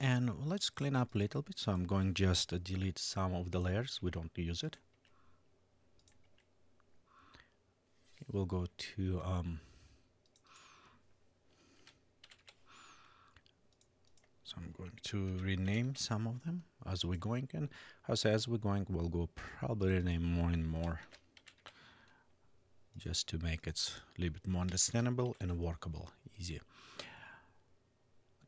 and let's clean up a little bit. So I'm going just to delete some of the layers. We don't use it. We'll go to um, so I'm going to rename some of them as we're going and as, as we're going we'll go probably rename more and more just to make it a little bit more understandable and workable easier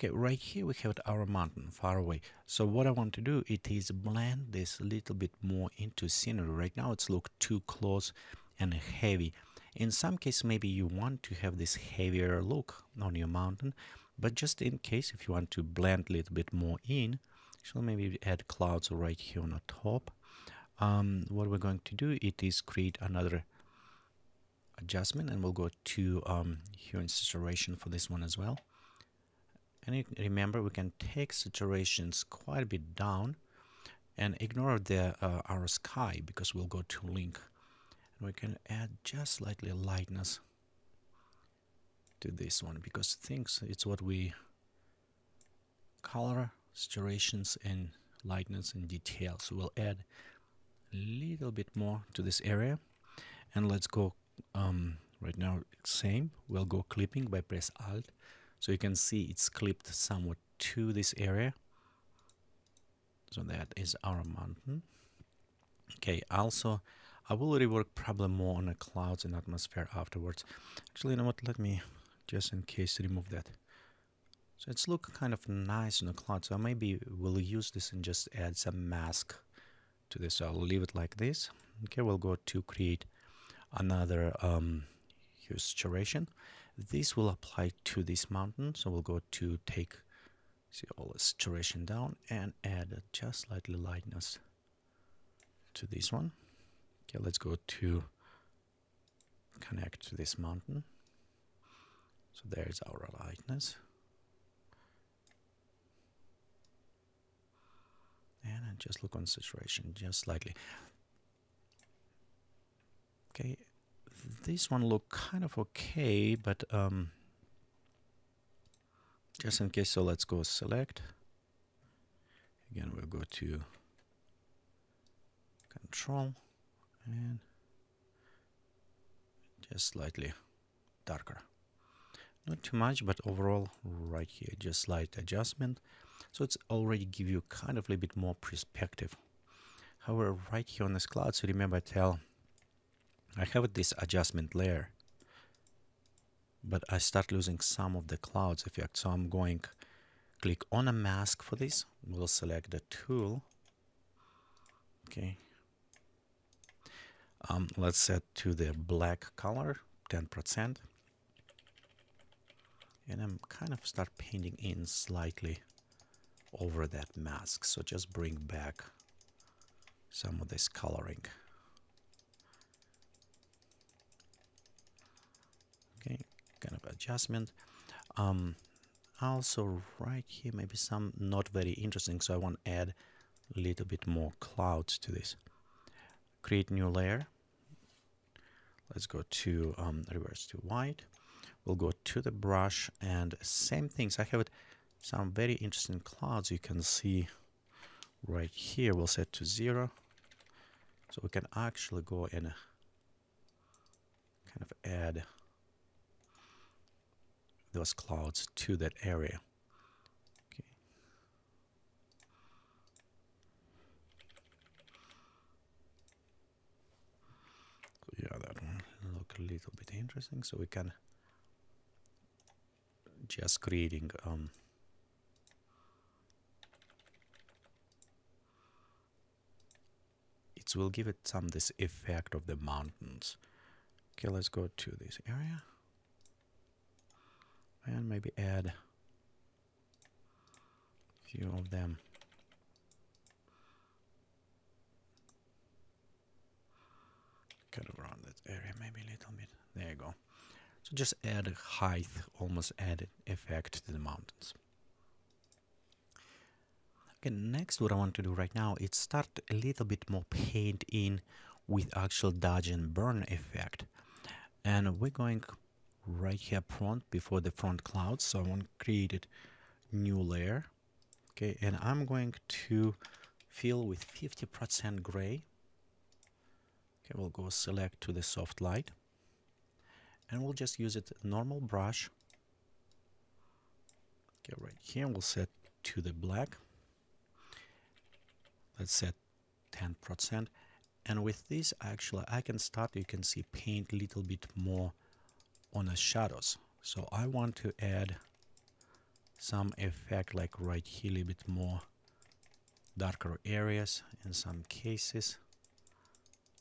okay right here we have our mountain far away. So what I want to do it is blend this a little bit more into scenery. Right now it's look too close and heavy. In some case maybe you want to have this heavier look on your mountain but just in case if you want to blend a little bit more in so maybe add clouds right here on the top. Um, what we're going to do it is create another adjustment and we'll go to um, hue and saturation for this one as well and remember we can take saturations quite a bit down and ignore the uh, our sky because we'll go to link. And we can add just slightly lightness to this one because things it's what we color saturations and lightness and detail so we'll add a little bit more to this area. And let's go um, right now same. We'll go clipping by press alt so you can see it's clipped somewhat to this area. So that is our mountain. Okay also I will rework probably more on the clouds and atmosphere afterwards. Actually you know what? Let me just in case remove that. So it's look kind of nice on the cloud so maybe we'll use this and just add some mask to this. So I'll leave it like this. Okay we'll go to create another um, saturation. This will apply to this mountain. So we'll go to take see all the saturation down and add just slightly lightness to this one. Okay, let's go to connect to this mountain. So there's our lightness. And just look on saturation just slightly okay this one look kind of okay but um, just in case so let's go select. Again we'll go to control and just slightly darker. Not too much but overall right here just slight adjustment. So it's already give you kind of a little bit more perspective. However right here on this cloud so remember I tell I have this adjustment layer but I start losing some of the clouds effect. So I'm going click on a mask for this. We'll select the tool. Okay. Um, let's set to the black color 10% and I'm kind of start painting in slightly over that mask. So just bring back some of this coloring kind of adjustment. Um, also right here maybe some not very interesting so I want to add a little bit more clouds to this. Create new layer. Let's go to um, reverse to white. We'll go to the brush and same things. I have it some very interesting clouds you can see right here. We'll set to zero. So we can actually go and kind of add those clouds to that area. Okay. So yeah, that one look a little bit interesting. So we can just creating um, it will give it some this effect of the mountains. Okay, let's go to this area and maybe add a few of them. Kind of around that area, maybe a little bit. There you go. So just add a height, almost added effect to the mountains. Okay, next what I want to do right now is start a little bit more paint in with actual dodge and burn effect. And we're going right here front before the front clouds so I want to create it new layer. Okay and I'm going to fill with 50% gray. Okay we'll go select to the soft light. And we'll just use it normal brush. Okay right here we'll set to the black. Let's set 10% and with this actually I can start you can see paint a little bit more on the shadows. So I want to add some effect like right here a little bit more darker areas in some cases.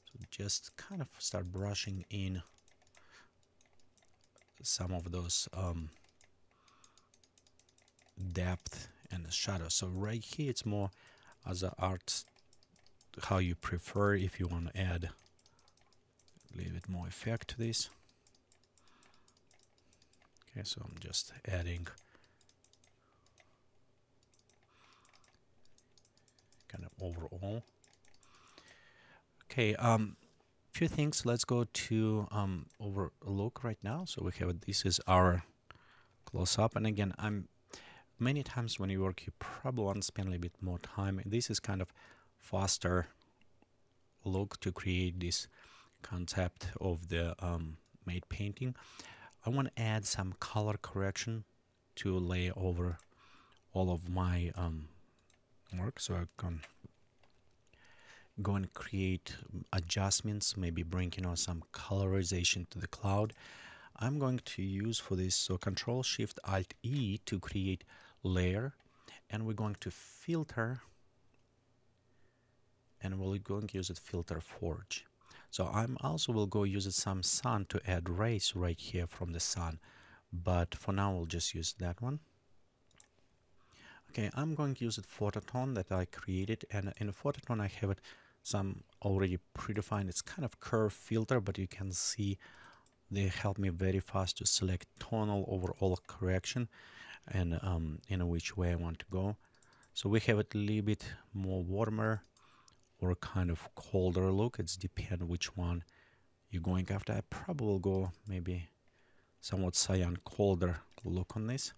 So just kind of start brushing in some of those um, depth and the shadow so right here it's more as a art how you prefer if you want to add a little bit more effect to this okay so I'm just adding kind of overall. Okay um few things. Let's go to um overlook right now. So we have this is our close-up and again I'm many times when you work you probably want to spend a little bit more time. This is kind of faster look to create this concept of the um, matte painting I want to add some color correction to lay over all of my um, work. So I can go and create adjustments maybe bring you know some colorization to the cloud. I'm going to use for this so control shift alt E to create layer and we're going to filter and we're going to use it filter forge so I'm also will go use some sun to add rays right here from the sun but for now we'll just use that one. Okay I'm going to use it phototone that I created and in a phototone I have it some already predefined. It's kind of curve filter but you can see they help me very fast to select tonal overall correction and um, in which way I want to go. So we have it a little bit more warmer or kind of colder look. It's depend which one you're going after. I probably will go maybe somewhat cyan colder look on this.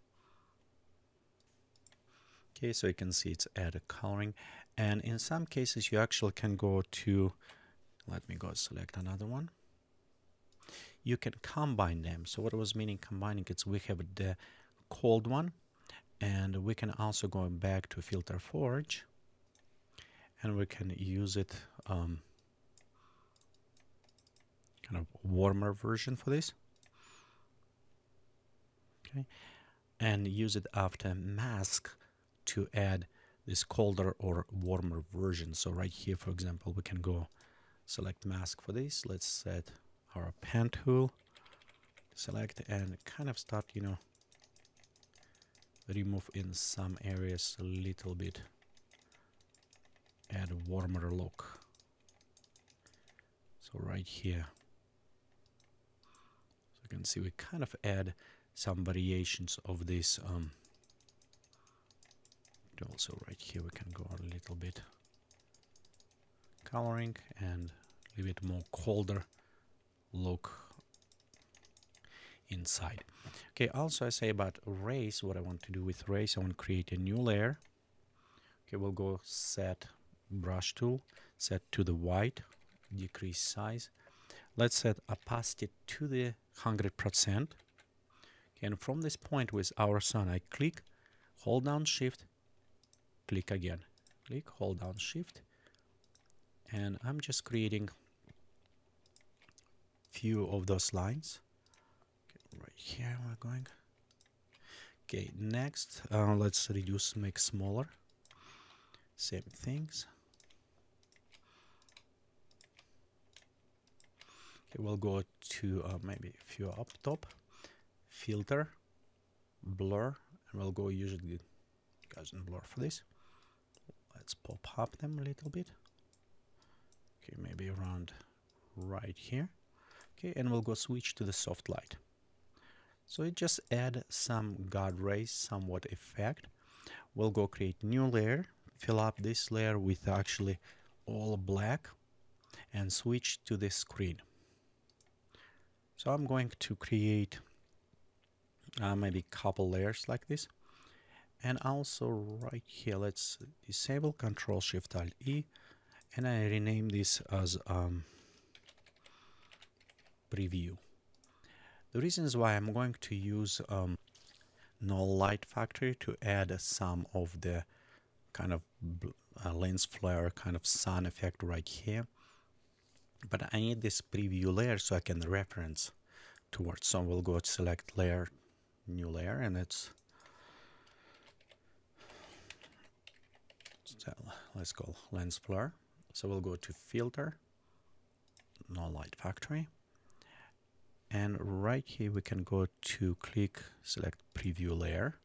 Okay, so you can see it's added coloring. And in some cases you actually can go to, let me go select another one. You can combine them. So what I was meaning combining, it's we have the cold one and we can also go back to filter forge and we can use it um, kind of warmer version for this. Okay. And use it after mask to add this colder or warmer version. So right here for example we can go select mask for this. Let's set our pen tool select and kind of start you know remove in some areas a little bit add a warmer look. So right here. So you can see we kind of add some variations of this um, also right here we can go out a little bit coloring and a little bit more colder look inside. Okay also I say about rays what I want to do with rays I want to create a new layer. Okay we'll go set brush tool set to the white decrease size. Let's set opacity to the 100% and from this point with our sun I click hold down shift click again. Click hold down shift and I'm just creating few of those lines. Okay, right here we're going. Okay next uh, let's reduce make smaller. Same things okay we'll go to uh, maybe a few up top. Filter blur and we'll go use the Gaussian blur for this. Let's pop up them a little bit. Okay maybe around right here. Okay and we'll go switch to the soft light. So it just add some god rays somewhat effect. We'll go create new layer fill up this layer with actually all black and switch to the screen so I'm going to create uh, maybe couple layers like this. And also right here let's disable control shift alt e. And I rename this as um, preview. The reasons why I'm going to use um, Knoll Light Factory to add some of the kind of uh, lens flare kind of sun effect right here but I need this preview layer so I can reference towards. So we'll go to select layer new layer and it's so uh, let's call lens blur. so we'll go to filter Knoll Light Factory. And right here we can go to click select preview layer.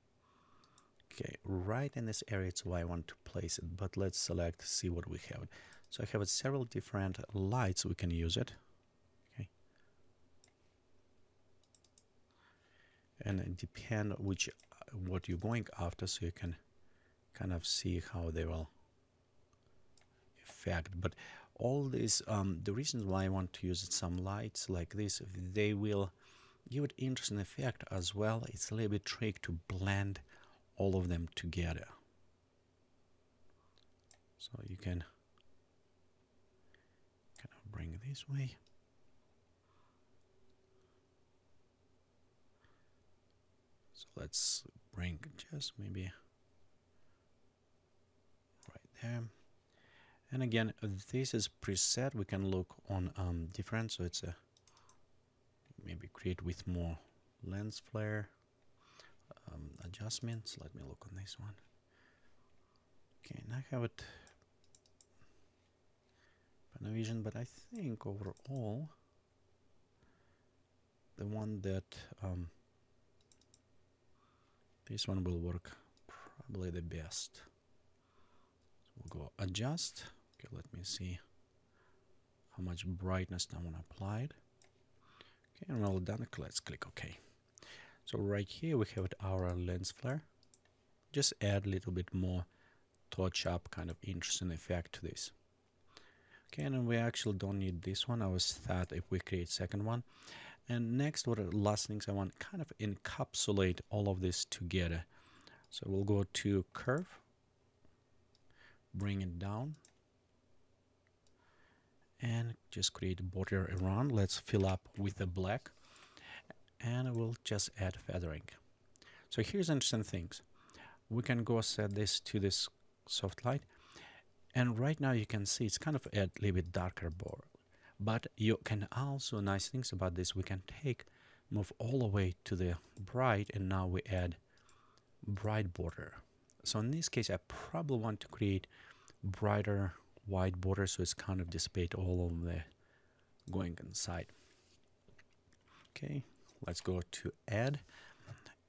Okay right in this area it's where I want to place it but let's select see what we have so I have several different lights we can use it. Okay. And it depend which what you're going after so you can kind of see how they will affect. But all these um, the reasons why I want to use some lights like this they will give it interesting effect as well. It's a little bit trick to blend all of them together. So you can bring this way. So let's bring just maybe right there. And again this is preset we can look on um, different. So it's a maybe create with more lens flare um, adjustments. Let me look on this one. Okay now I have it Panavision but I think overall the one that um, this one will work probably the best so we'll go adjust Okay, let me see how much brightness I want applied. Okay, and well done. Let's click OK. So right here we have our lens flare. Just add a little bit more touch up kind of interesting effect to this. Okay, and we actually don't need this one. I was thought if we create second one. And next, what are the last things I want kind of encapsulate all of this together. So we'll go to curve, bring it down, and just create border around let's fill up with the black and we'll just add feathering so here's interesting things we can go set this to this soft light and right now you can see it's kind of a little bit darker border but you can also nice things about this we can take move all the way to the bright and now we add bright border. So in this case I probably want to create brighter white border so it's kind of dissipate all of the going inside. Okay let's go to add.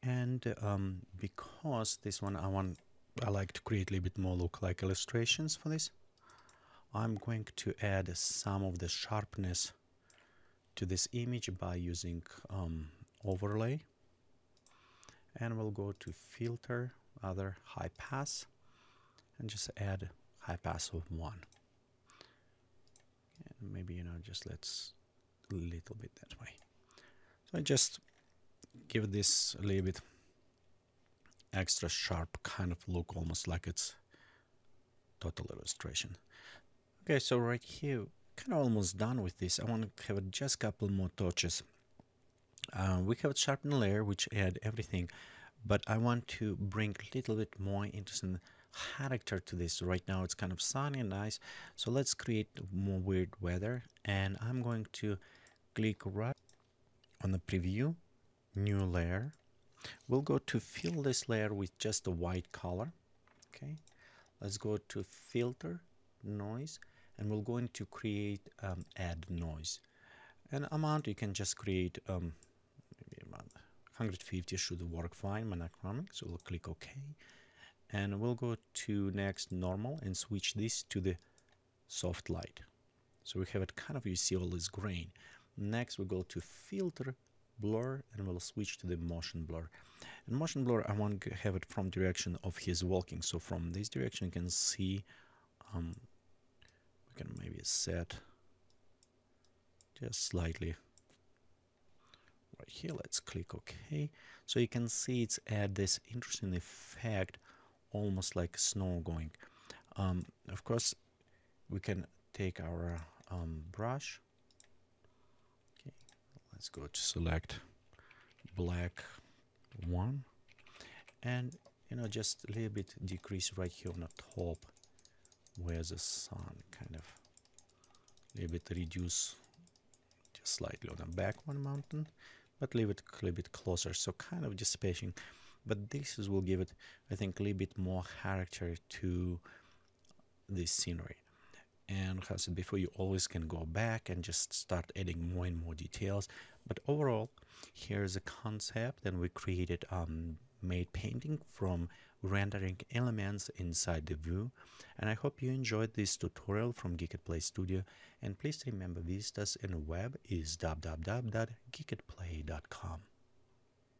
And um, because this one I want I like to create a little bit more look like illustrations for this. I'm going to add some of the sharpness to this image by using um, overlay. And we'll go to filter other high pass and just add high pass of 1 and maybe you know just let's a little bit that way. So I just give this a little bit extra sharp kind of look almost like it's total illustration. Okay so right here kind of almost done with this. I want to have just a couple more touches. Uh, we have a sharpen layer which add everything but I want to bring a little bit more interesting character to this. Right now it's kind of sunny and nice so let's create more weird weather and I'm going to click right on the preview new layer we'll go to fill this layer with just a white color okay? Let's go to filter noise and we're going to create um, add noise. And amount you can just create um, maybe about 150 should work fine monochromatic so we'll click OK. And we'll go to next normal and switch this to the soft light. So we have it kind of you see all this grain next we go to filter blur and we'll switch to the motion blur. And motion blur I want to have it from direction of his walking. So from this direction you can see um, we can maybe set just slightly. Right here let's click ok. So you can see it's add this interesting effect almost like snow going. Um, of course we can take our um, brush let's go to select black one. And you know just a little bit decrease right here on the top where the sun kind of a little bit reduce just slightly on the back one mountain but leave it a little bit closer. So kind of just spacing. But this is, will give it I think a little bit more character to this scenery and as I said before you always can go back and just start adding more and more details but overall here's a concept and we created um, matte painting from rendering elements inside the Vue. And I hope you enjoyed this tutorial from Geekatplay Studio. And please remember visit us in the web is www.geekatplay.com